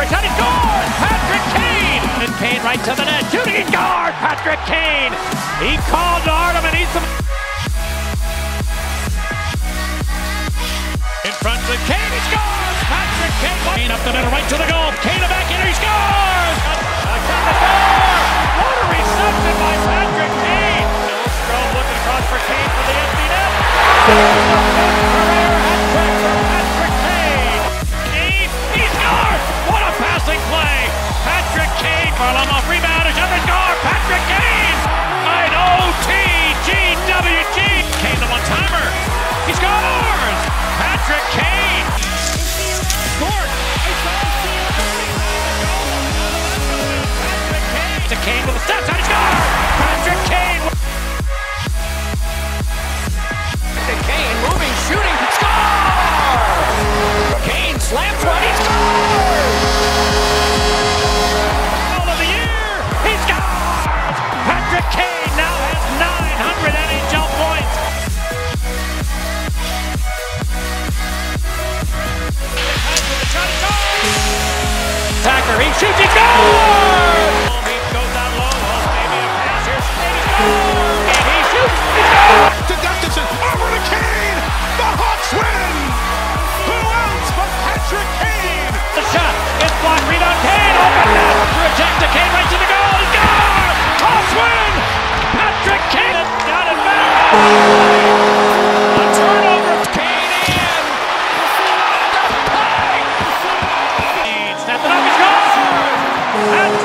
A return, he scores! Patrick Kane! And Kane right to the net, shooting, scores! Patrick Kane! He called to Artem and he's the... In front of Kane, scores! Patrick Kane! Kane up the middle, right to the goal. Kane back in, 去进 And